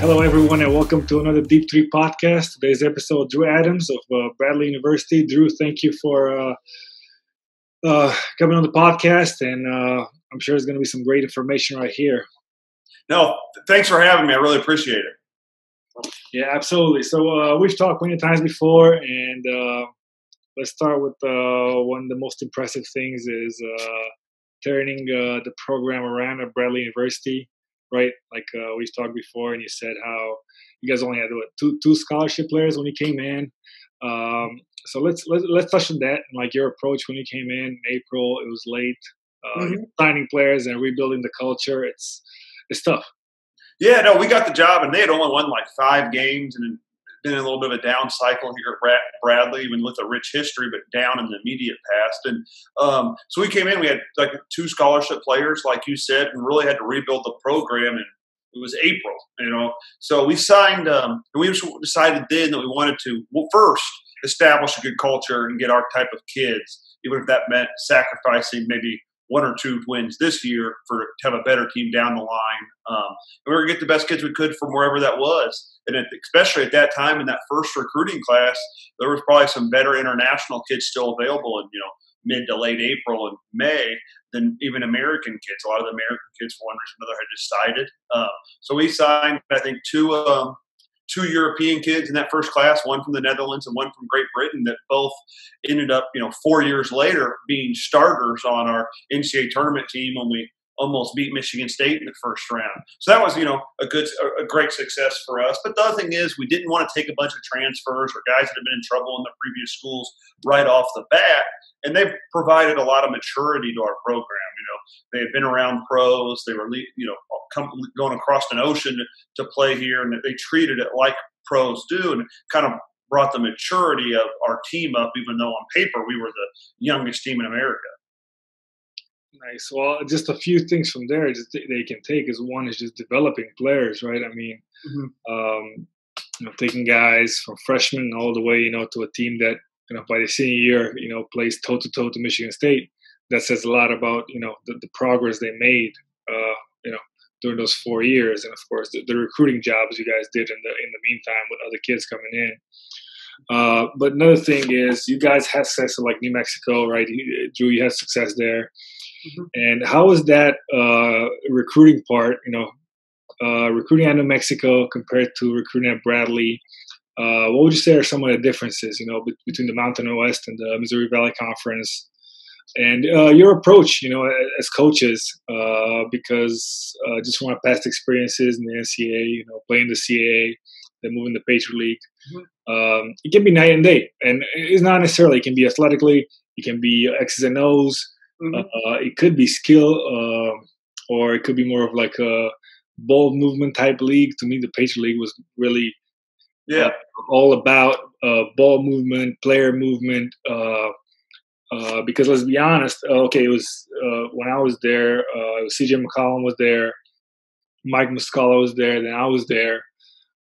Hello, everyone, and welcome to another Deep Three podcast. Today's episode, Drew Adams of uh, Bradley University. Drew, thank you for uh, uh, coming on the podcast, and uh, I'm sure there's going to be some great information right here. No, thanks for having me. I really appreciate it. Yeah, absolutely. So uh, we've talked many times before, and uh, let's start with one of the most impressive things is turning the program around at Bradley University right? Like uh, we've talked before, and you said how you guys only had what, two two scholarship players when you came in. Um, so let's let, us let us touch on that and like your approach when you came in, in April. It was late. Uh, mm-hmm. Signing players and rebuilding the culture. It's it's tough. Yeah, no, we got the job, and they had only won like five games, and been a little bit of a down cycle here at Bradley, even with a rich history, but down in the immediate past. And um, so we came in, we had like two scholarship players, like you said, and really had to rebuild the program. And it was April, you know. So we signed, um, and we decided then that we wanted to well, first establish a good culture and get our type of kids, even if that meant sacrificing maybe one or two wins this year for to have a better team down the line. Um, and we are gonna get the best kids we could from wherever that was. And at, especially at that time in that first recruiting class, there was probably some better international kids still available in you know mid to late April and May than even American kids. A lot of the American kids, for one reason or another, had decided. Uh, so we signed, I think, two um, two European kids in that first class, one from the Netherlands and one from Great Britain, that both ended up, you know, four years later being starters on our NCAA tournament team when we almost beat Michigan State in the first round. So that was, you know, a good, a great success for us. But the other thing is, we didn't want to take a bunch of transfers or guys that have been in trouble in the previous schools right off the bat. And they've provided a lot of maturity to our program. You they had been around pros. They were, you know, come, going across an ocean to, to play here, and they treated it like pros do, and kind of brought the maturity of our team up. Even though on paper we were the youngest team in America. Nice. Well, just a few things from there just they can take is one is just developing players, right? I mean, mm-hmm. um, you know, taking guys from freshmen all the way, you know, to a team that you know by the senior year, you know, plays toe to toe to Michigan State. That says a lot about you know the, the progress they made, uh, you know, during those four years, and of course the, the, recruiting jobs you guys did in the in the meantime with other kids coming in. Uh, but another thing is you guys had success in like New Mexico, right? Drew, you had success there. Mm-hmm. And how was that uh, recruiting part? You know, uh, recruiting at New Mexico compared to recruiting at Bradley. Uh, what would you say are some of the differences? You know, between the Mountain West and the Missouri Valley Conference, and uh, your approach, you know, as coaches, uh, because uh, just from our past experiences in the NCAA, you know, playing the CAA, then moving the Patriot League, mm-hmm. um, it can be night and day, and it's not necessarily. It can be athletically, it can be X's and O's, Mm-hmm. Uh, it could be skill, uh, or it could be more of like a ball movement type league. To me, the Patriot League was really yeah uh, all about uh, ball movement, player movement. Uh, uh, because let's be honest, okay, it was when I was there, CJ McCollum was there, Mike Muscala was there, then I was there.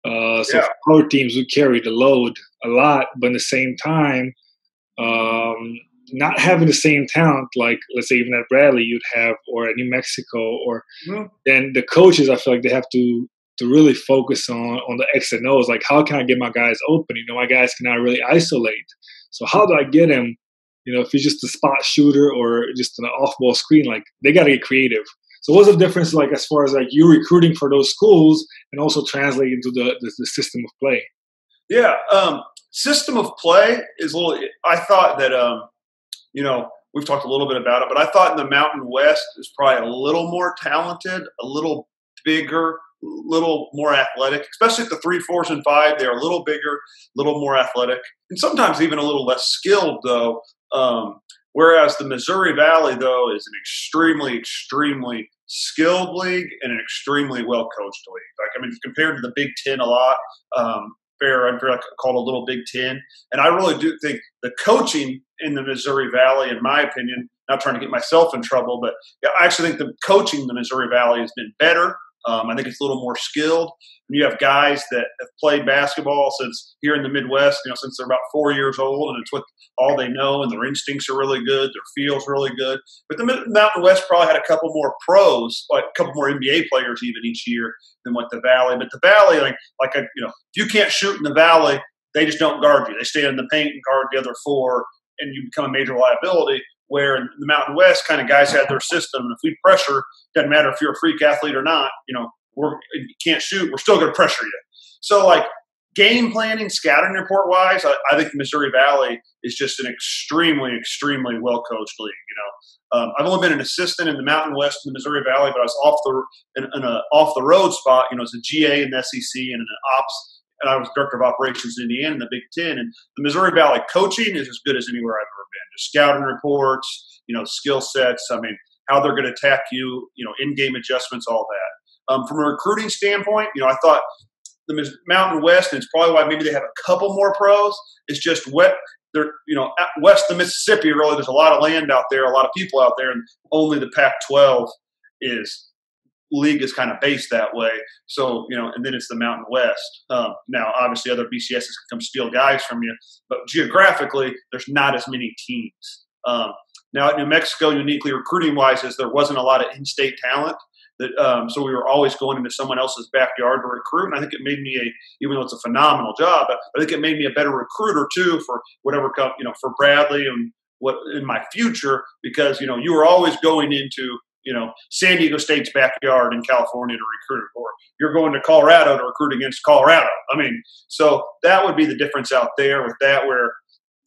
so yeah. our teams would carry the load a lot, but at the same time, um, not having the same talent like let's say even at Bradley you'd have or at New Mexico or mm-hmm. then the coaches I feel like they have to to really focus on on the X and O's like how can I get my guys open you know my guys cannot really isolate so how do I get him you know if he's just a spot shooter or just an off ball screen like they got to get creative so what's the difference like as far as like you recruiting for those schools and also translating into the, the, the system of play yeah um system of play is a little i thought that um you know, we've talked a little bit about it, but I thought in the Mountain West is probably a little more talented, a little bigger, a little more athletic, especially at the three, fours, and five. They're a little bigger, a little more athletic, and sometimes even a little less skilled, though. Um, whereas the Missouri Valley, though, is an extremely, extremely skilled league and an extremely well coached league. Like, I mean, compared to the Big Ten a lot, um, fair, unfair, called a little Big Ten. And I really do think the coaching in the Missouri Valley, in my opinion, not trying to get myself in trouble, but I actually think the coaching in the Missouri Valley has been better Um, I think it's a little more skilled. And you have guys that have played basketball since here in the Midwest, you know, since they're about four years old, and it's what all they know, and their instincts are really good, their feel's really good. But the Mountain West probably had a couple more pros, like a couple more NBA players even each year than what the Valley. But the Valley, like, like a, you know, if you can't shoot in the Valley, they just don't guard you. They stay in the paint and guard the other four, and you become a major liability. Where in the Mountain West, kind of guys had their system. And if we pressure, doesn't matter if you're a freak athlete or not. You know, we're you can't shoot. We're still going to pressure you. So like game planning, scouting report wise, I, I, think the Missouri Valley is just an extremely, extremely well coached league. You know, um, I've only been an assistant in the Mountain West in the Missouri Valley, but I was off the in, in a off the road spot. You know, as a GA in the SEC and an ops and I was director of operations in Indiana in the Big Ten. And the Missouri Valley coaching is as good as anywhere I've ever been. Just scouting reports, you know, skill sets. I mean, how they're going to attack you, you know, in-game adjustments, all that. Um, from a recruiting standpoint, you know, I thought the Mountain West, and it's probably why maybe they have a couple more pros. It's just wet. They're, you know, west of Mississippi, really, there's a lot of land out there, a lot of people out there, and only the Pac-12 is league is kind of based that way. So, you know, and then it's the Mountain West. Um, now, obviously, other BCSs can come steal guys from you, but geographically, there's not as many teams. Um, now, at New Mexico, uniquely recruiting wise, is there wasn't a lot of in state talent. That, um, so we were always going into someone else's backyard to recruit, and I think it made me a, even though it's a phenomenal job, I think it made me a better recruiter too for whatever, you know, for Bradley and what in my future because you know you were always going into you know San Diego State's backyard in California to recruit, or you're going to Colorado to recruit against Colorado. I mean, so that would be the difference out there with that. Where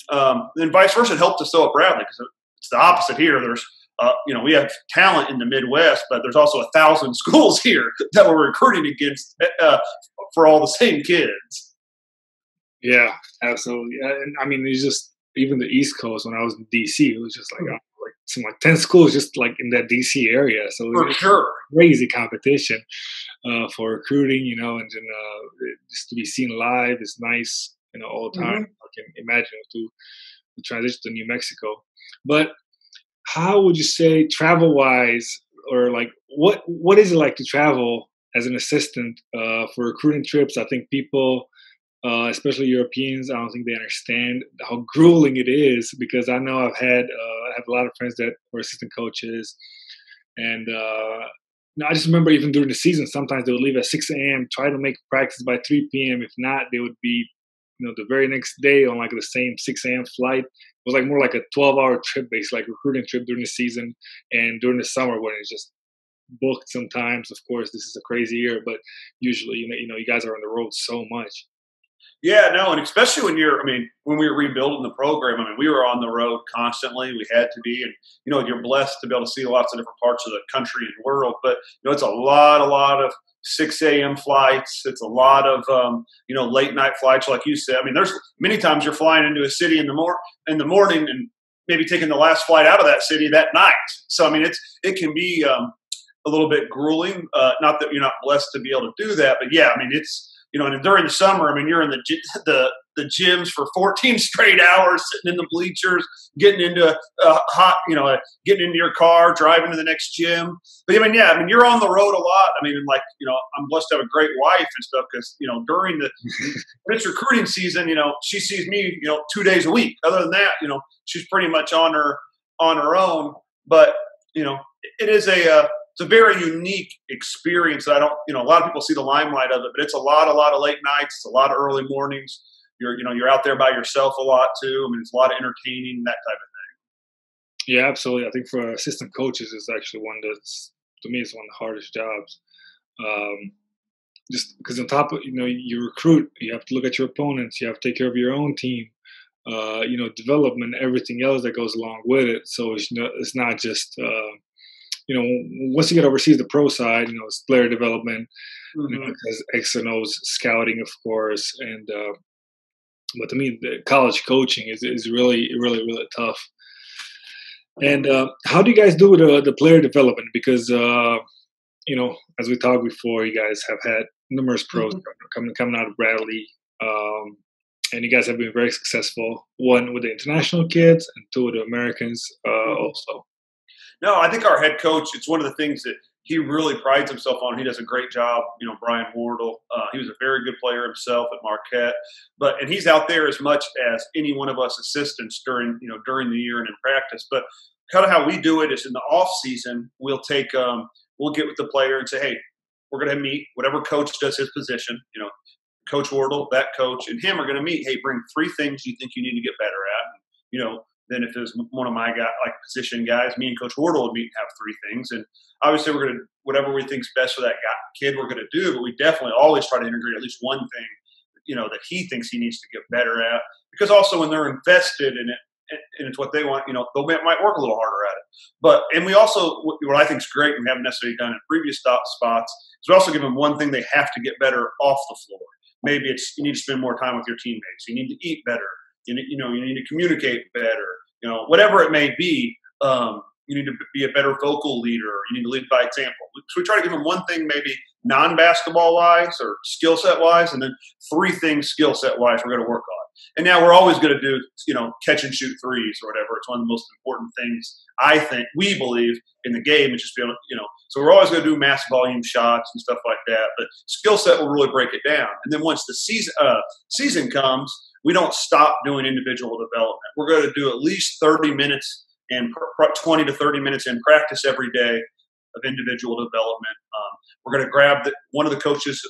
um, then vice versa, it helped us though at Bradley because it's the opposite here. There's uh, you know we have talent in the Midwest, but there's also a thousand schools here that we're recruiting against uh, for all the same kids. Yeah, absolutely. And I mean, it's just even the East Coast when I was in DC, it was just like, mm-hmm. Like some like ten schools just like in that DC area. So for sure, crazy competition uh, for recruiting, you know, and then uh, just to be seen live is nice, you know, all the time. Mm-hmm. I can imagine to, to transition to New Mexico, but how would you say travel wise, or like what what is it like to travel as an assistant uh, for recruiting trips? I think people uh, especially Europeans. I don't think they understand how grueling it is because I know I've had uh, I have a lot of friends that were assistant coaches, and uh, I just remember even during the season, sometimes they would leave at 6 a.m. try to make practice by 3 p.m. If not, they would be you know the very next day on like the same 6 a.m. flight. It was like more like a 12-hour trip, based like recruiting trip during the season and during the summer when it's just booked. Sometimes, of course, this is a crazy year, but usually you know you guys are on the road so much yeah, no, and especially when you're, I mean, when we were rebuilding the program, I mean, we were on the road constantly. We had to be, and you know, you're blessed to be able to see lots of different parts of the country and world. But you know, it's a lot, a lot of 6 a.m. flights. It's a lot of um, you know late night flights, like you said. I mean, there's many times you're flying into a city in the mor- in the morning and maybe taking the last flight out of that city that night. So I mean, it's it can be um, a little bit grueling. Uh, not that you're not blessed to be able to do that, but yeah, I mean, it's you know, and during the summer, I mean, you're in the the the gyms for 14 straight hours, sitting in the bleachers, getting into a, hot, you know, getting into your car, driving to the next gym. But I mean, yeah, I mean, you're on the road a lot. I mean, like, you know, I'm blessed to have a great wife and stuff because, you know, during the it's recruiting season, you know, she sees me, you know, two days a week. Other than that, you know, she's pretty much on her on her own. But you know, it is a uh, it's a very unique experience. I don't, you know, a lot of people see the limelight of it, but it's a lot, a lot of late nights, it's a lot of early mornings. You're, you know, you're out there by yourself a lot too. I mean, it's a lot of entertaining, that type of thing. Yeah, absolutely. I think for assistant coaches, is actually one that's to me is one of the hardest jobs. Um, just because on top of you know you recruit, you have to look at your opponents, you have to take care of your own team, uh, you know, development, everything else that goes along with it. So it's, know, it's not just uh, you know, once you get overseas, the pro side, you know, it's player development, mm-hmm. you know. X and O's scouting, of course, and uh, but to me, the college coaching is is really, really, really tough. And uh, how do you guys do the the player development? Because uh, you know, as we talked before, you guys have had numerous pros mm-hmm. coming coming out of Bradley. Um, and you guys have been very successful. One with the international kids, and two with the Americans uh, mm-hmm. also. No, I think our head coach. It's one of the things that he really prides himself on. He does a great job. You know, Brian Wardle. Uh, he was a very good player himself at Marquette, but and he's out there as much as any one of us assistants during you know during the year and in practice. But kind of how we do it is in the off season, we'll take um, we'll get with the player and say, hey, we're going to meet whatever coach does his position. You know, Coach Wardle, that coach, and him are going to meet. Hey, bring three things you think you need to get better at. You know, then if it was one of my guy like position guys, me and Coach Wardle would meet and have three things. And obviously, we're going to whatever we think's best for that guy, kid, we're going to do. But we definitely always try to integrate at least one thing, you know, that he thinks he needs to get better at. Because also when they're invested in it, and it's what they want, you know, they might work a little harder at it. But and we also what I think is great, and we haven't necessarily done in previous spots, is we also give them one thing they have to get better off the floor. Maybe it's you need to spend more time with your teammates. You need to eat better. You know you need to communicate better. You know whatever it may be. Um, you need to be a better vocal leader. You need to lead by example. So we try to give them one thing, maybe non-basketball wise or skill set wise, and then three things skill set wise we're going to work on. And now we're always going to do, you know, catch and shoot threes or whatever. It's one of the most important things I think we believe in the game. It's just be able, you know, so we're always going to do mass volume shots and stuff like that. But skill set will really break it down. And then once the season uh, season comes, we don't stop doing individual development. We're going to do at least 30 minutes and 20 to 30 minutes in practice every day of individual development. Um, we're going to grab the, one of the coaches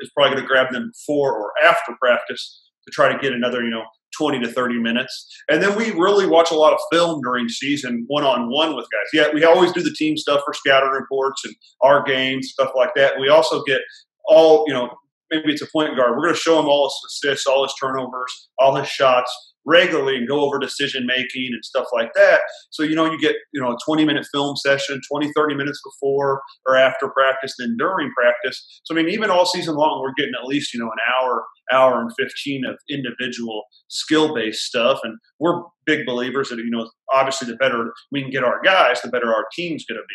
is probably going to grab them before or after practice to try to get another, you know, 20 to 30 minutes. And then we really watch a lot of film during season one on one with guys. Yeah, we always do the team stuff for scouting reports and our games, stuff like that. We also get all, you know, maybe it's a point guard. We're going to show him all his assists, all his turnovers, all his shots regularly and go over decision making and stuff like that. So, you know, you get, you know, a 20 minute film session, 20, 30 minutes before or after practice, then during practice. So, I mean, even all season long, we're getting at least, you know, an hour, hour and 15 of individual skill based stuff. And we're big believers that, you know, obviously the better we can get our guys, the better our team's going to be.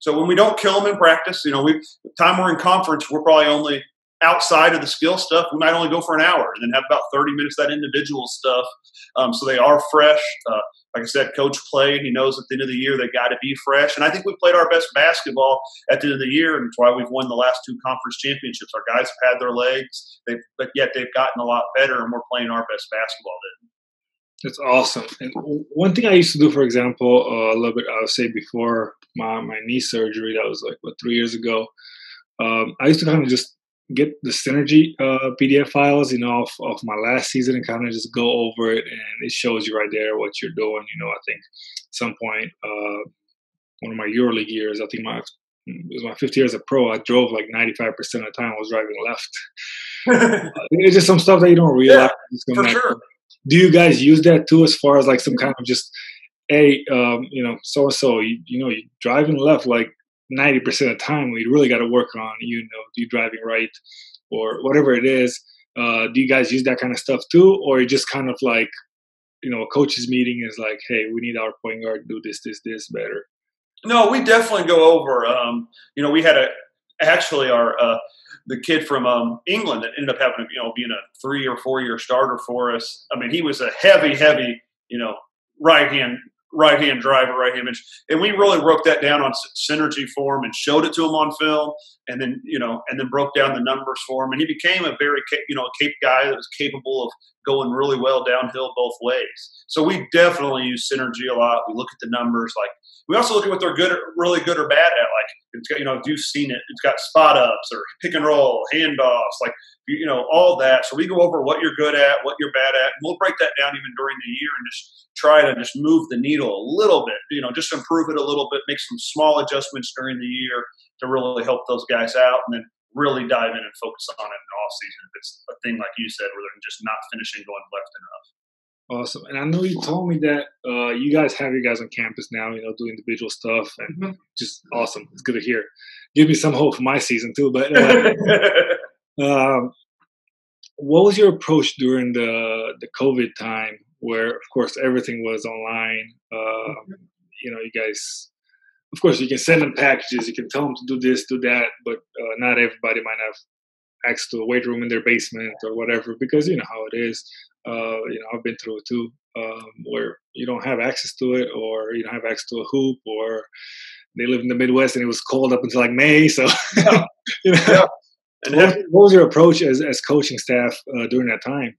So when we don't kill them in practice, you know, we time we're in conference, we're probably only outside of the skill stuff, we might only go for an hour and then have about 30 minutes of that individual stuff. Um, so they are fresh. Uh, like I said, coach played. He knows at the end of the year they got to be fresh. And I think we played our best basketball at the end of the year, and it's why we've won the last two conference championships. Our guys have had their legs, they've, but yet they've gotten a lot better, and we're playing our best basketball then. That's awesome. And one thing I used to do, for example, uh, a little bit, I would say before my, my knee surgery, that was like, what, three years ago, um, I used to kind of just get the synergy uh, PDF files, you know, of, of my last season and kind of just go over it, and it shows you right there what you're doing. You know, I think at some point, uh, one of my EuroLeague years, I think my it was my fifth year as a pro. I drove like 95% of the time I was driving left. it's just some stuff that you don't realize. Yeah, for sure. Do you guys use that too, as far as like some kind of just, hey, um, you know, so and so, you you know, you driving left, like 90% of the time we really got to work on you know you driving right or whatever it is uh, do you guys use that kind of stuff too or just kind of like you know a coaches meeting is like hey we need our point guard to do this this this better no we definitely go over um, you know we had a actually our uh, the kid from um, England that ended up having you know being a three or four year starter for us. I mean, he was a heavy, heavy, you know, right hand right hand driver, right hand. And we really broke that down on synergy for him and showed it to him on film, and then you know, and then broke down the numbers for him. And he became a very you know a cape guy that was capable of going really well downhill both ways. So we definitely use synergy a lot. We look at the numbers like. We also look at what they're good, at, really good or bad at. Like it's got, you know, if you've seen it, it's got spot ups or pick and roll, handoffs, like you know, all that. So we go over what you're good at, what you're bad at, and we'll break that down even during the year and just try to just move the needle a little bit, you know, just improve it a little bit, make some small adjustments during the year to really help those guys out, and then really dive in and focus on it in the off season if it's a thing like you said where they're just not finishing going left enough. Awesome. And I know you told me that uh, you guys have you guys on campus now, you know, doing individual stuff and mm-hmm. just awesome. It's good to hear. Give me some hope for my season too. But uh, um, what was your approach during the the COVID time, where of course everything was online? Uh, you know, you guys, of course, you can send them packages, you can tell them to do this, do that, but uh, not everybody might have access to a weight room in their basement or whatever, because you know how it is. Uh, you know, I've been through it too, um, where you don't have access to it, or you don't have access to a hoop, or they live in the Midwest and it was cold up until like May. So, yeah. you know, yeah. And what, what, was your approach as, as coaching staff uh, during that time?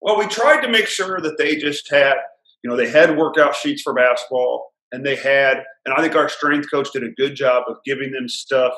Well, we tried to make sure that they just had, you know, they had workout sheets for basketball and they had, and I think our strength coach did a good job of giving them stuff,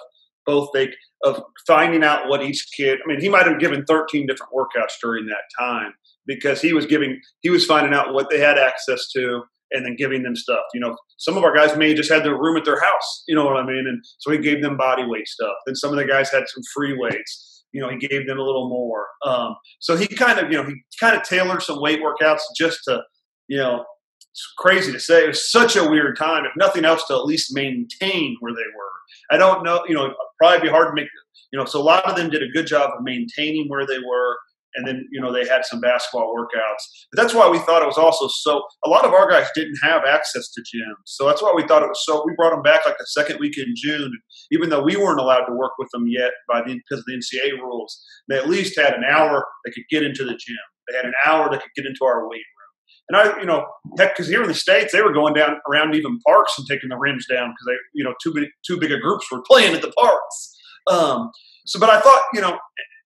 both they, of finding out what each kid, I mean, he might have given 13 different workouts during that time because he was giving, he was finding out what they had access to and then giving them stuff. You know, some of our guys may just had their room at their house. You know what I mean? And so he gave them body weight stuff. Then some of the guys had some free weights. You know, he gave them a little more. Um, so he kind of, you know, he kind of tailored some weight workouts just to, you know, it's crazy to say. It was such a weird time. If nothing else, to at least maintain where they were. I don't know. You know, probably be hard to make. You know, so a lot of them did a good job of maintaining where they were and then you know they had some basketball workouts. But that's why we thought it was also so. A lot of our guys didn't have access to gyms, so that's why we thought it was so. We brought them back like the second week in June, even though we weren't allowed to work with them yet by the because of the NCAA rules. They at least had an hour they could get into the gym. They had an hour they could get into our weight room. And I, you know, heck, because here in the states they were going down around even parks and taking the rims down because they, you know, too big too big of groups were playing at the parks. Um, so, but I thought, you know,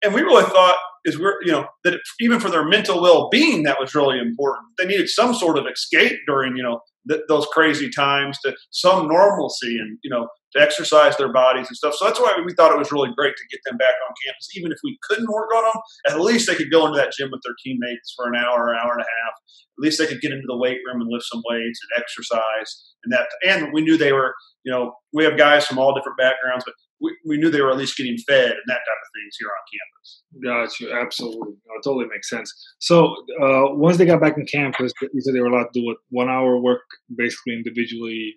and we really thought is we're you know that even for their mental well-being that was really important they needed some sort of escape during you know th- those crazy times to some normalcy and you know to exercise their bodies and stuff so that's why we thought it was really great to get them back on campus even if we couldn't work on them at least they could go into that gym with their teammates for an hour an hour and a half at least they could get into the weight room and lift some weights and exercise and that and we knew they were you know we have guys from all different backgrounds but we, we knew they were at least getting fed and that type of things here on campus. Got you. Absolutely. No, it totally makes sense. So uh, once they got back on campus, you said they were allowed to do what, one hour work basically individually,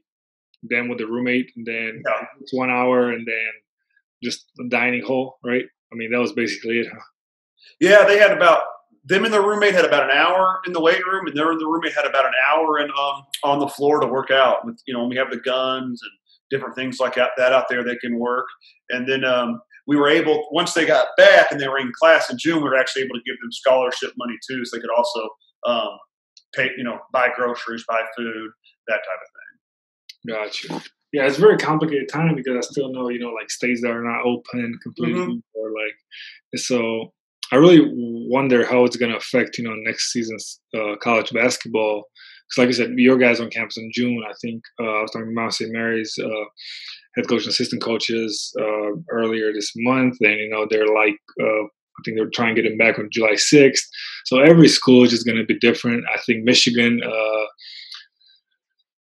then with the roommate, and then yeah. one hour, and then just the dining hall, right? I mean, that was basically it, huh? Yeah, they had about them and their roommate had about an hour in the weight room, and their the roommate had about an hour in um, on the floor to work out. With you know, we have the guns and different things like that, that out there they can work. And then um, we were able, once they got back and they were in class in June, we were actually able to give them scholarship money too, so they could also um, pay, you know, buy groceries, buy food, that type of thing. Gotcha. Yeah, it's a very complicated time because I still know, you know, like states that are not open completely, mm-hmm. or like, so I really wonder how it's going to affect, you know, next season's uh, college basketball because like I said, your guys on campus in June. I think uh, I was talking to Mount St. Mary's uh, head coach and assistant coaches uh, earlier this month, and you know they're like, uh, I think they're trying to get them back on July sixth. So every school is just going to be different. I think Michigan.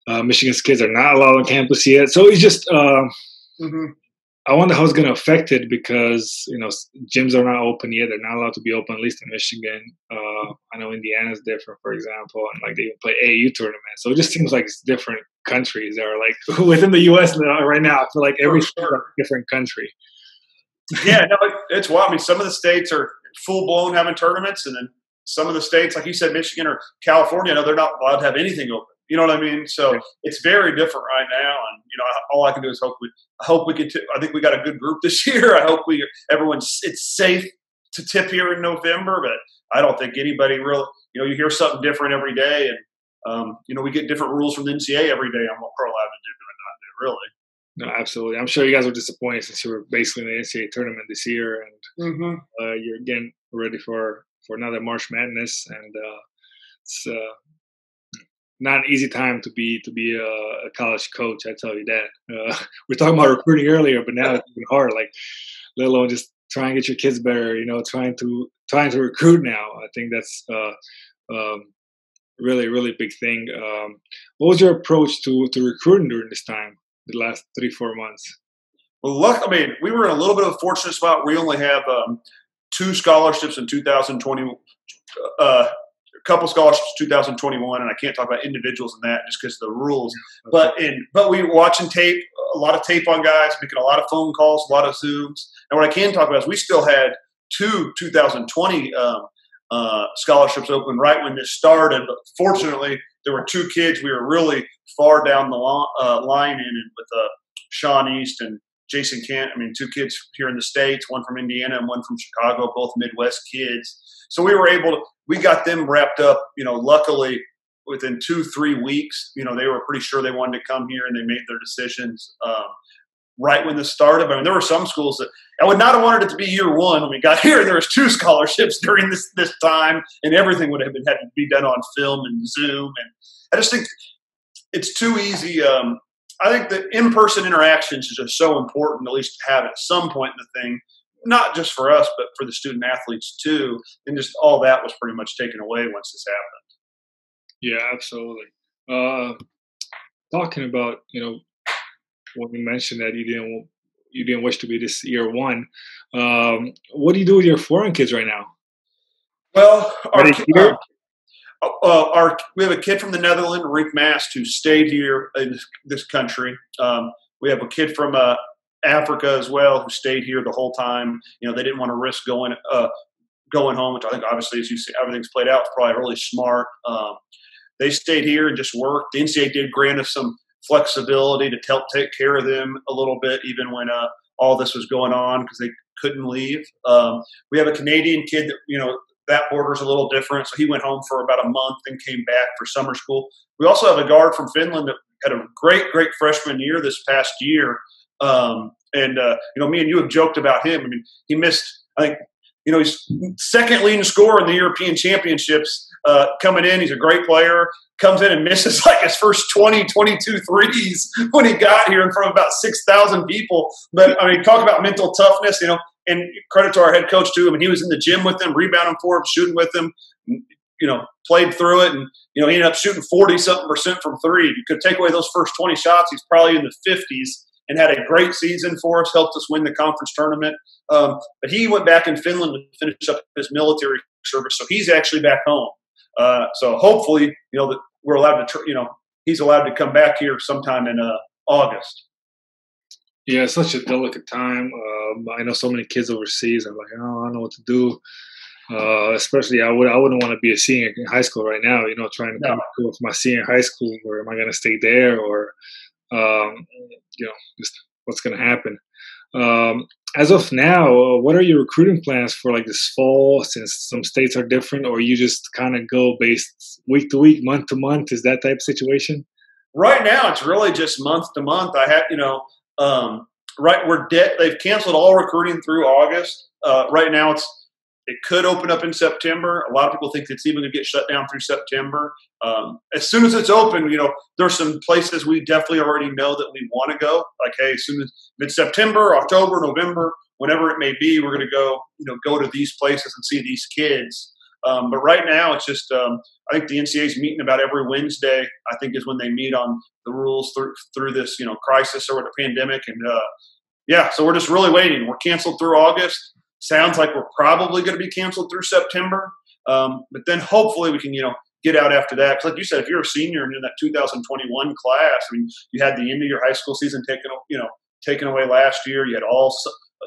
Uh, uh, Michigan's kids are not allowed on campus yet, so it's just mm-hmm. I wonder how it's going to affect it because you know gyms are not open yet; they're not allowed to be open, at least in Michigan. Uh, I know Indiana's different, for example, and like they even play AU tournaments. So it just seems like it's different countries that are like within the U.S. right now. I feel like every sure. different country. yeah, no, it's wild. I mean, some of the states are full blown having tournaments, and then some of the states, like you said, Michigan or California, no, they're not allowed to have anything open. You know what I mean? So yeah. it's very different right now, and you know, all I can do is hope we I hope we can. T- I think we got a good group this year. I hope we everyone's it's safe to tip here in November, but I don't think anybody really. You know, you hear something different every day, and um, you know, we get different rules from the NCAA every day on what we're allowed to do and not do. Really. No, absolutely. I'm sure you guys were disappointed since you were basically in the NCAA tournament this year, and mm-hmm. uh, you're getting ready for for another March Madness, and uh, it's uh, not an easy time to be to be a, a college coach. I tell you that. Uh, we are talking about recruiting earlier, but now it's even hard. Like, let alone just trying to get your kids better. You know, trying to trying to recruit now. I think that's uh, um, really really big thing. Um, what was your approach to to recruiting during this time, the last three four months? Well, luck. I mean, we were in a little bit of a fortunate spot. We only have um, two scholarships in 2020. Uh, couple scholarships 2021, and I can't talk about individuals in that just because of the rules. Okay. But in but we were watching tape, a lot of tape on guys, making a lot of phone calls, a lot of zooms. And what I can talk about is we still had two 2020 um, uh, scholarships open right when this started. But fortunately, there were two kids we were really far down the line, uh, line in with uh, Sean East and Jason Kent. I mean, two kids here in the states, one from Indiana and one from Chicago, both Midwest kids. So we were able to we got them wrapped up. You know, luckily within two three weeks, you know, they were pretty sure they wanted to come here, and they made their decisions. Um, right when this started. I mean, there were some schools that I would not have wanted it to be year one when we got here. There was two scholarships during this this time, and everything would have been had to be done on film and Zoom. And I just think it's too easy. Um, I think the in person interactions is just so important, at least to have at some point in the thing. Not just for us, but for the student athletes too. And just all that was pretty much taken away once this happened. Yeah, absolutely. Uh, talking about you know when you mentioned that you didn't you didn't wish to be this year one. Um, what do you do with your foreign kids right now? Well, our, our, uh, our, we have a kid from the Netherlands, Rick Mast, who stayed here in this, country. Um, we have a kid from uh, Africa as well who stayed here the whole time. You know, they didn't want to risk going uh, going home, which I think obviously, as you see, everything's played out, probably really smart. Um, they stayed here and just worked. The NCAA did grant us some flexibility to help take care of them a little bit, even when uh, all this was going on because they couldn't leave. Um, we have a Canadian kid that you know that border's a little different, so he went home for about a month and came back for summer school. We also have a guard from Finland that had a great, great freshman year this past year. Um, and uh, you know, me and you have joked about him. I mean, he missed. I think you know he's second leading scorer in the European Championships uh, coming in. He's a great player. Comes in and misses like his first 20, 22 threes when he got here in front of about 6,000 people. But I mean, talk about mental toughness, you know, and credit to our head coach too. I mean, he was in the gym with them, rebounding for him, shooting with them, you know, played through it. And, you know, he ended up shooting 40 something percent from three. You could take away those first 20 shots. He's probably in the 50s and had a great season for us, helped us win the conference tournament. Um, but he went back in Finland to finish up his military service. So he's actually back home. Uh, so hopefully, you know, that we're allowed to, you know, he's allowed to come back here sometime in uh, August. Yeah, it's such a delicate time. Um, I know so many kids overseas. I'm like, oh, I don't know what to do. Uh, especially, I would I wouldn't want to be a senior in high school right now. You know, trying to no. come with my senior high school, or am I going to stay there, or um, you know, just what's going to happen. Um, as of now, uh, what are your recruiting plans for like this fall? Since some states are different, or you just kind of go based week to week, month to month? Is that type of situation? Right now, it's really just month to month. I have, you know, um, right. We're dead. They've canceled all recruiting through August. Uh, right now, it's it could open up in September. A lot of people think it's even going to get shut down through September. Um, as soon as it's open, you know, there's some places we definitely already know that we want to go. Like, hey, as soon as mid September, October, November, whenever it may be, we're going to go, you know, go to these places and see these kids. Um, but right now, it's just um, I think the NCAA is meeting about every Wednesday. I think is when they meet on the rules through through this you know crisis or the pandemic, and uh, yeah, so we're just really waiting. We're canceled through August Sounds like we're probably going to be canceled through September. Um, but then hopefully we can, you know, get out after that. Because like you said, if you're a senior and in that 2021 class, I mean, you had the end of your high school season taken, you know, taken away last year. You had all,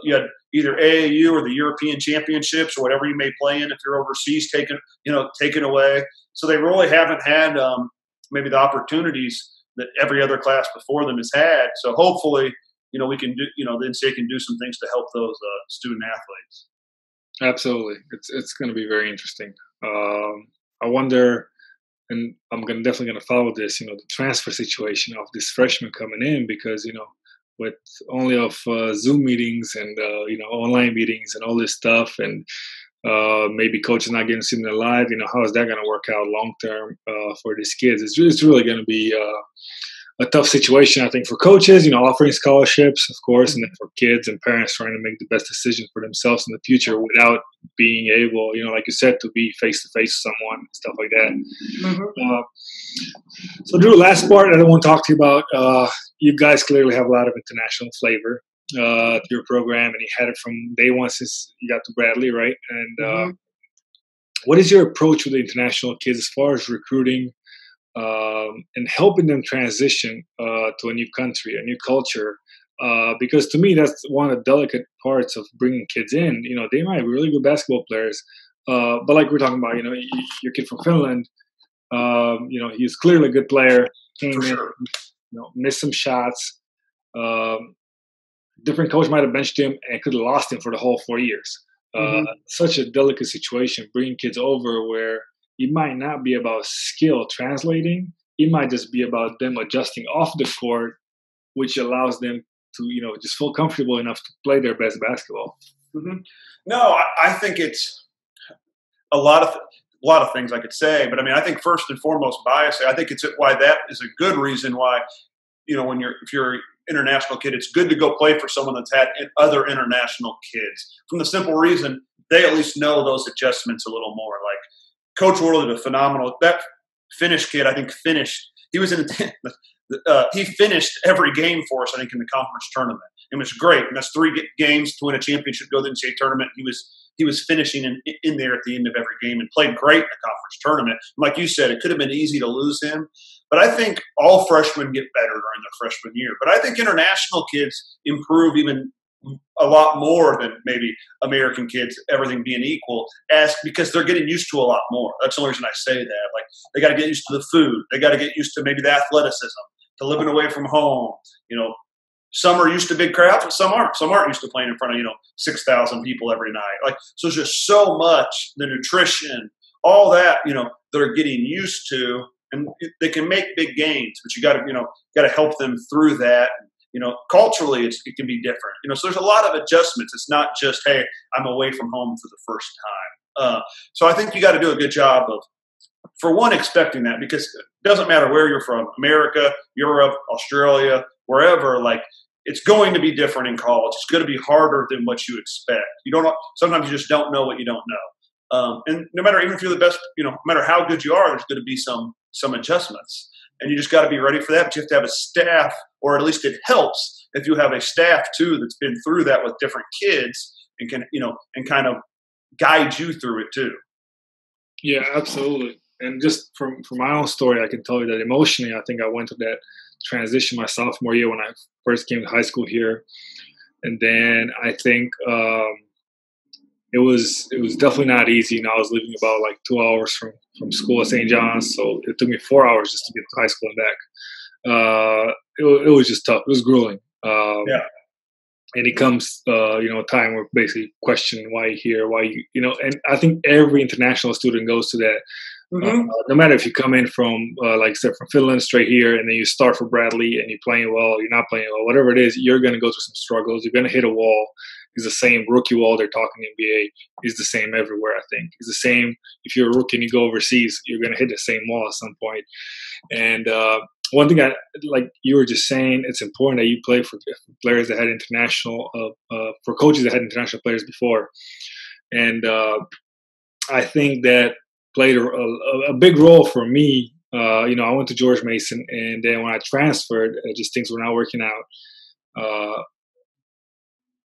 you had either AAU or the European Championships or whatever you may play in if you're overseas taken, you know, taken away. So they really haven't had um, maybe the opportunities that every other class before them has had. So hopefully you know, we can do, you know, the NCAA can do some things to help those uh, student athletes. Absolutely, it's it's going to be very interesting. Um, I wonder, and I'm going definitely going to follow this. You know, the transfer situation of this freshman coming in because you know, with only of uh, Zoom meetings and uh, you know online meetings and all this stuff, and uh, maybe coaches not getting seen alive. You know, how is that going to work out long term uh, for these kids? It's, it's really going to be uh, a tough situation, I think, for coaches, you know, offering scholarships, of course, and then for kids and parents trying to make the best decision for themselves in the future without being able, you know, like you said, to be face to face with someone, stuff like that. Mm-hmm. Uh, so, Drew, last part I want to talk to you about. Uh, you guys clearly have a lot of international flavor uh, to your program, and you had it from day one since you got to Bradley, right? And uh, mm-hmm. what is your approach with the international kids as far as recruiting? Um, and helping them transition uh, to a new country, a new culture. Uh, because to me, that's one of the delicate parts of bringing kids in. You know, they might be really good basketball players, uh, but like we're talking about, you know, your kid from Finland, um, you know, he's clearly a good player. Came in, sure. you know, missed some shots. Um, different coach might have benched him and could have lost him for the whole four years. Uh, mm-hmm. Such a delicate situation, bringing kids over where it might not be about skill translating. It might just be about them adjusting off the court, which allows them to, you know, just feel comfortable enough to play their best basketball. Mm-hmm. No, I, I, think it's a lot of a lot of things I could say, but I mean, I think first and foremost, bias. I think it's why that is a good reason why, you know, when you're if you're international kid, it's good to go play for someone that's had other international kids. From the simple reason they at least know those adjustments a little more. Coach Wardle did a phenomenal. That Finnish kid, I think, finished. He was in. Uh, he finished every game for us. I think in the conference tournament. It was great, and that's three games to win a championship, go to the NCAA tournament. He was he was finishing in, in there at the end of every game and played great in the conference tournament. Like you said, it could have been easy to lose him, but I think all freshmen get better during their freshman year. But I think international kids improve even a lot more than maybe American kids, everything being equal, ask because they're getting used to a lot more. That's the only reason I say that. Like they got to get used to the food, they got to get used to maybe the athleticism, to living away from home. You know, some are used to big crowds, but some aren't. Some aren't used to playing in front of you know six thousand people every night. Like so, there's just so much the nutrition, all that you know they're getting used to, and they can make big gains, but you got to you know got to help them through that you know, culturally it can be different. You know, so there's a lot of adjustments. It's not just, hey, I'm away from home for the first time. Uh, so I think you got to do a good job of, for one, expecting that because it doesn't matter where you're from, America, Europe, Australia, wherever. Like it's going to be different in college. It's going to be harder than what you expect. You don't. Sometimes you just don't know what you don't know. Um, and no matter even if you're the best, you know, no matter how good you are, there's going to be some some adjustments and you just got to be ready for that. But you have to have a staff, or at least it helps if you have a staff too that's been through that with different kids and can you know and kind of guide you through it too. Yeah, absolutely. And just from from my own story, I can tell you that emotionally, I think I went through that transition my sophomore year when I first came to high school here, and then I think. Um, it was it was definitely not easy. And I was living about like two hours from from school at St. John's, so it took me four hours just to get to high school and back. Uh, it, it was just tough. It was grueling. Um, yeah. And it comes, uh, you know, a time where basically questioning why you here, why you, you know, and I think every international student goes to that. Mm-hmm. Uh, no matter if you come in from, uh, like, say, from Finland straight here, and then you start for Bradley, and you're playing well, you're not playing well, whatever it is, you're going to go through some struggles. You're going to hit a wall is the same rookie wall they're talking NBA is the same everywhere. I think is the same. If you're a rookie and you go overseas, you're gonna hit the same wall at some point. And uh, one thing I like you were just saying, it's important that you play for players that had international, uh, uh, for coaches that had international players before, and uh, I think that played a, a, a big role for me. Uh, you know, I went to George Mason, and then when I transferred, just things were not working out. Uh,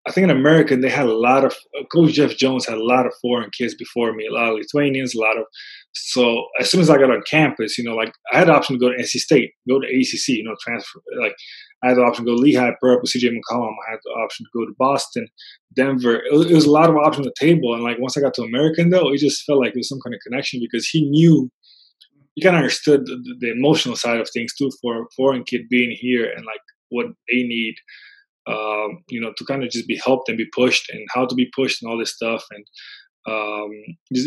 I think in America they had a lot of Coach Jeff Jones had a lot of foreign kids before me, a lot of Lithuanians, a lot of. So as soon as I got on campus, you know, like I had the option to go to NC State, go to ACC, you know, transfer. Like I had the option to go to Lehigh, Prep CJ McCollum. I had the option to go to Boston, Denver. It was, it was a lot of options on the table. And like once I got to American, though, it just felt like there was some kind of connection because he knew, he kind of understood the, the emotional side of things too for a foreign kid being here and like what they need um, you know, to kind of just be helped and be pushed and how to be pushed and all this stuff. And um,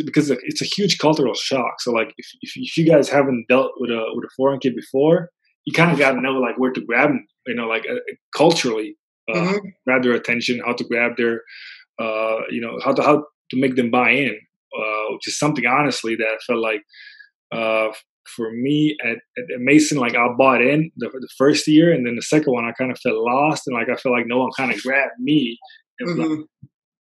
because it's a huge cultural shock. So like, if, if, if you guys haven't dealt with a with a foreign kid before, you kind of got to know like where to grab them. You know, like uh, culturally, uh, mm-hmm. grab their attention, how to grab their, uh, you know, how to how to make them buy in, uh, which is something honestly that I felt like uh, for me at, at, Mason, like I bought in the, the, first year, and then the second one I kind of felt lost, and like I felt like no one kind of grabbed me and mm-hmm. like,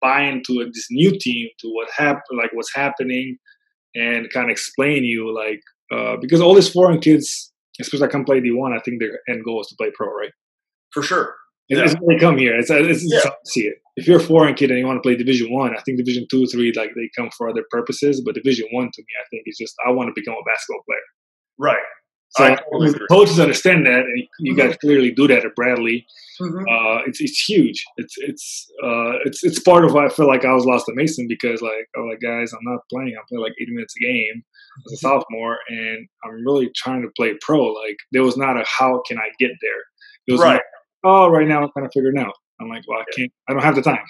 buy into a, this new team to what happened, like what's happening, and kind of explain you like uh, because all these foreign kids, especially I come play D one, I think their end goal is to play pro, right? For sure. Yeah. It's, they come here. It's, it's, it's yeah. see it. If you're a foreign kid and you want to play Division One, I, I think Division Two, Three, like they come for other purposes. But Division One to me, I think is just I want to become a basketball player. Right. So totally coaches understand that, and you guys mm-hmm. clearly do that at Bradley. Mm-hmm. Uh, it's it's huge. It's it's uh, it's it's part of why I feel like I was lost at Mason because like oh like guys, I'm not playing. I'm playing like 80 minutes a game as a mm-hmm. sophomore, and I'm really trying to play pro. Like there was not a how can I get there. It was right. Like, oh, right now I'm kind of figuring out. I'm like, well, I can't. I don't have the time.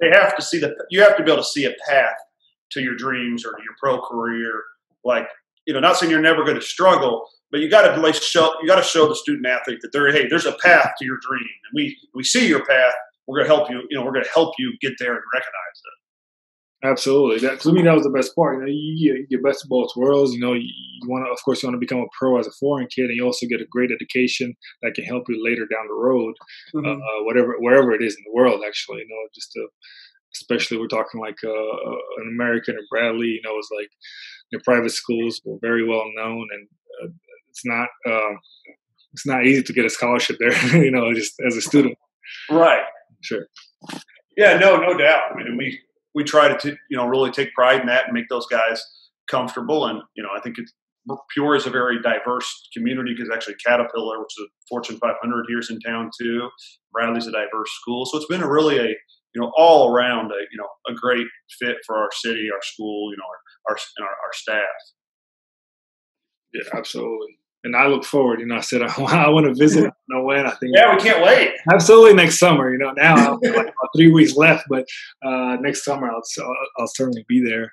They have to see the. You have to be able to see a path to your dreams or your pro career like you know, not saying you're never going to struggle, but you got to like show you got to show the student athlete that there, hey, there's a path to your dream, and we we see your path. We're going to help you. You know, we're going to help you get there and recognize it. Absolutely. That to me, that was the best part. You know, you, get best of both worlds. You know, you, you want to, of course, you want to become a pro as a foreign kid, and you also get a great education that can help you later down the road, mm-hmm. uh, whatever, wherever it is in the world. Actually, you know, just to, especially we're talking like uh, an American or Bradley. You know, it's like the private schools were very well known, and uh, it's not uh, it's not easy to get a scholarship there. you know, just as a student. Right. Sure. Yeah. No. No doubt. I mean, we we try to t- you know really take pride in that and make those guys comfortable. And you know, I think it's Peoria is a very diverse community because actually Caterpillar, which is a Fortune 500 here, is in town too. Bradley's a diverse school, so it's been a really a you know all around a you know a great fit for our city, our school, you know our our, our, our staff. Yeah, absolutely and I look forward. You know, I said I, I want to visit. I know when. I think. Yeah, we can't wait. Absolutely, next summer. You know, now like about three weeks left, but uh, next summer I'll, I'll, certainly be there.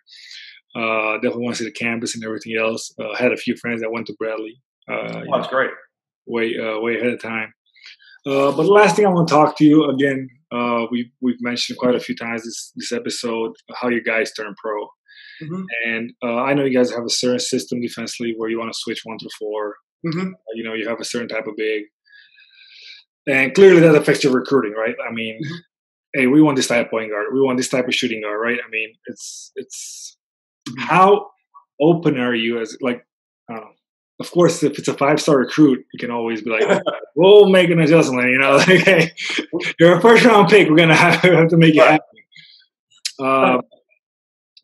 Uh, definitely want to see the campus and everything else. Uh, I had a few friends that went to Bradley. Uh, oh, that's great. Way uh, way ahead of time. Uh, but the last thing I want to talk to you again, uh, we we've mentioned quite a few times this this episode how you guys turn pro. Mm-hmm. And uh, I know you guys have a certain system defensively where you want to switch one to 4 mm-hmm. uh, you know, you have a certain type of big. And clearly that affects your recruiting, right? I mean, mm-hmm. hey, we want this type of point guard. We want this type of shooting guard, right? I mean, it's it's mm-hmm. how open are you as like I don't know. Of course, if it's a five star recruit, you can always be like, "We'll make an adjustment." You know, like, "Hey, you're a first round pick. We're gonna have, have to make it happen." Uh,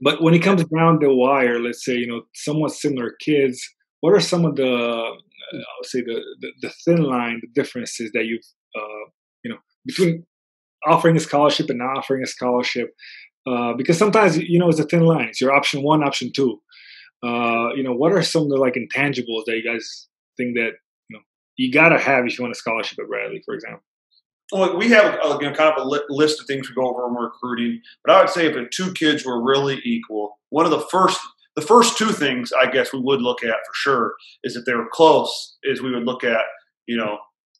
but when it comes down the wire, let's say you know somewhat similar kids, what are some of the uh, I'll say the, the, the thin line, the differences that you've uh, you know between offering a scholarship and not offering a scholarship? Uh, because sometimes you know it's a thin line. It's your option one, option two. Uh, you know, what are some of the like intangibles that you guys think that you know you gotta have if you want a scholarship at Bradley, for example? We have again kind of a list of things we go over when we're recruiting. But I would say if the two kids were really equal, one of the first the first two things I guess we would look at for sure is if they were close. Is we would look at you know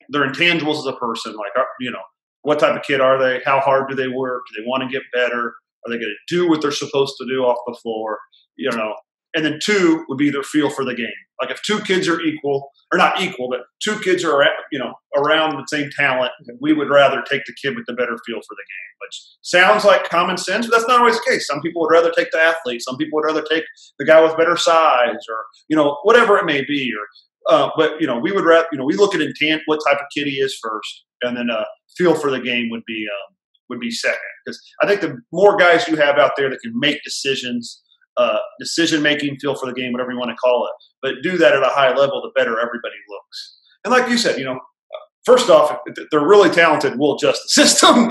their intangibles as a person, like uh, you know what type of kid are they? How hard do they work? Do they want to get better? Are they going to do what they're supposed to do off the floor? You know, and then two would be their feel for the game. Like if two kids are equal, or not equal, but two kids are you know around the same talent, we would rather take the kid with the better feel for the game. Which sounds like common sense, but that's not always the case. Some people would rather take the athlete. Some people would rather take the guy with better size, or you know whatever it may be. Or uh, but you know we would rather you know we look at intent, what type of kid he is first, and then uh, feel for the game would be um, would be second. Because I think the more guys you have out there that can make decisions uh, decision making, feel for the game, whatever you want to call it. But do that at a high level, the better everybody looks. And like you said, you know, first off, they're really talented, we'll adjust the system.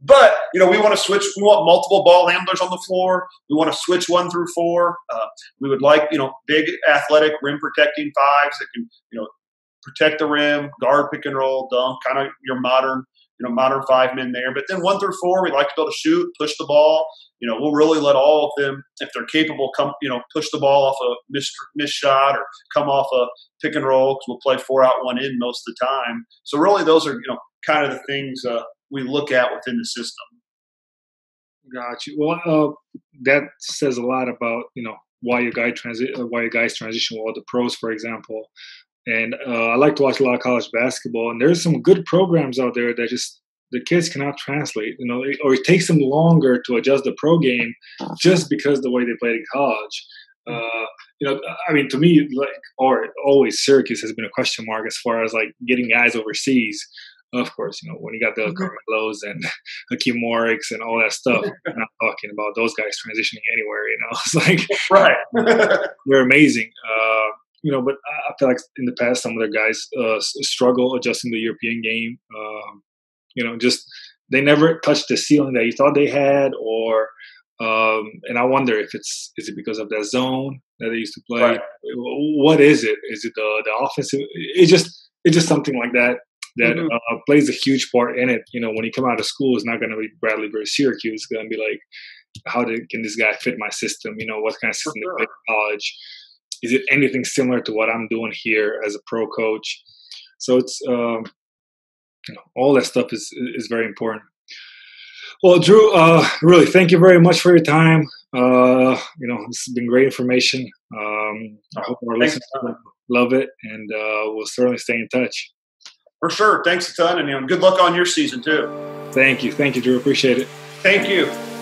but you know, we want to switch. We want multiple ball handlers on the floor. We want to switch one through four. Uh, we would like you know big athletic rim protecting fives that can you know protect the rim, guard pick and roll, dunk, kind of your modern you know modern five men there. But then one through four, we like to be able to shoot, push the ball. You know, we'll really let all of them, if they're capable, come you know push the ball off a missed, missed shot or come off a pick and roll because we'll play four out, one in most of the time. So really, those are you know kind of the things uh, we look at within the system. Got you. Well, uh, that says a lot about you know why your guy transit, uh, why your guys transition well the pros, for example. And uh, I like to watch a lot of college basketball, and there's some good programs out there that just the kids cannot translate, you know, or it takes them longer to adjust the pro game just because the way they played in college. Uh, you know, I mean, to me, like, or always Syracuse has been a question mark as far as like getting guys overseas. Of course, you know, when you got the mm-hmm. Carmelos and Hakim Warrick and all that stuff, I'm not talking about those guys transitioning anywhere, you know, it's like, right. they're amazing. Uh, you know, but I feel like in the past, some of the guys uh, struggle adjusting the European game. Um, you know, just they never touched the ceiling that you thought they had, or um, and I wonder if it's is it because of that zone that they used to play. Right. What is it? Is it the the offensive? It's just it's just something like that that mm-hmm. uh, plays a huge part in it. You know, when you come out of school, it's not going to be Bradley versus Syracuse. It's going to be like how did, can this guy fit my system? You know, what kind of system sure. they in college? Is it anything similar to what I'm doing here as a pro coach? So it's um, you know all that stuff is is very important. Well, Drew, uh, really, thank you very much for your time. Uh, you know, this has been great information. Um, I hope our Thanks listeners love it, and uh, we'll certainly stay in touch. For sure. Thanks a ton, and you know, good luck on your season too. Thank you, thank you, Drew. Appreciate it. Thank you.